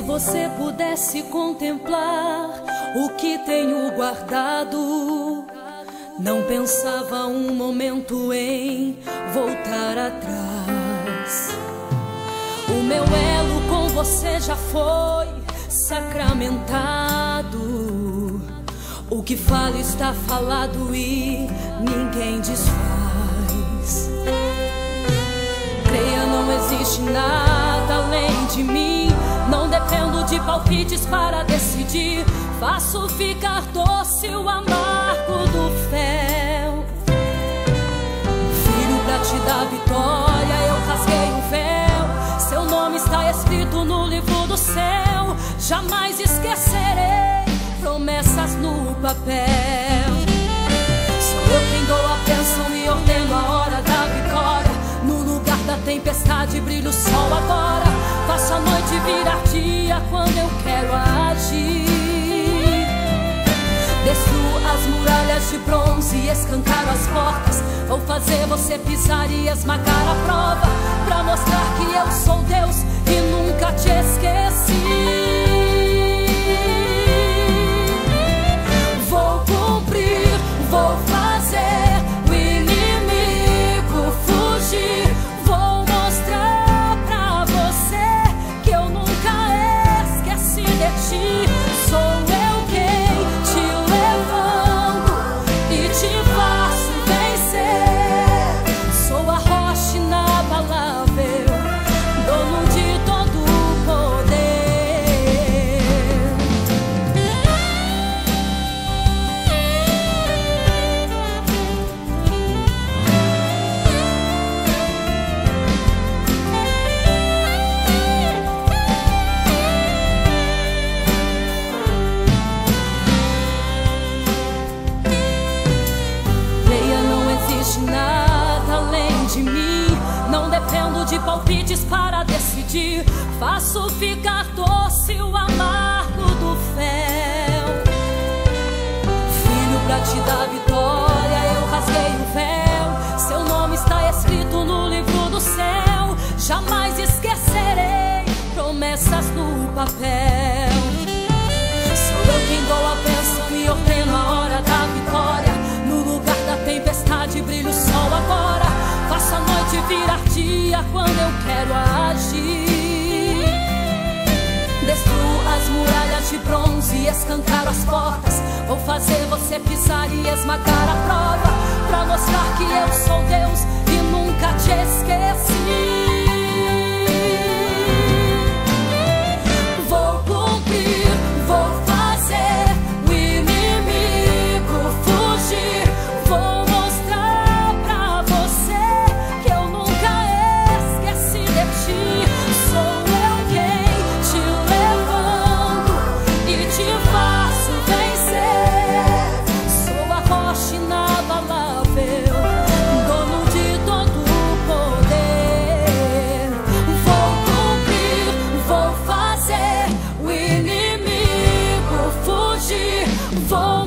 Se você pudesse contemplar o que tenho guardado, não pensava um momento em voltar atrás. O meu elo com você já foi sacramentado. O que fala está falado e ninguém desfaz. Creia, não existe nada além de mim. Palpites para decidir. Faço ficar doce o amargo do fel. Filho, pra te dar vitória, eu rasguei o véu. Seu nome está escrito no livro do céu. Jamais esquecerei promessas no papel. Sou eu quem dou a bênção e ordeno a hora da vitória. No lugar da tempestade brilha o sol agora. Faço a noite virar dia quando eu quero agir. Destruo as muralhas de bronze e escancaro as portas. Vou fazer você pisar e esmagar a prova. Pra mostrar que eu sou Deus e nunca te esqueci. De palpites para decidir. Faço ficar doce o amargo do fel. Filho, pra te dar vitória, eu rasguei o véu. Seu nome está escrito no livro do céu. Jamais esquecerei promessas no papel. Virar dia quando eu quero agir. Destruo as muralhas de bronze e escancaro as portas. Vou fazer você pisar e esmagar a prova. Pra mostrar que eu sou Deus e nunca te esqueci. for